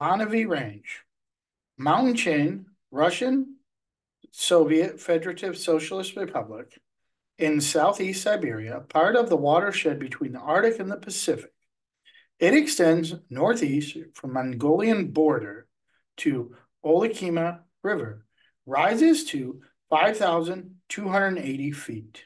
Yablonovy Range, mountain chain, Russian, Soviet Federative Socialist Republic in southeast Siberia, part of the watershed between the Arctic and the Pacific. It extends northeast from Mongolian border to Olekma River, rises to 5,280 feet.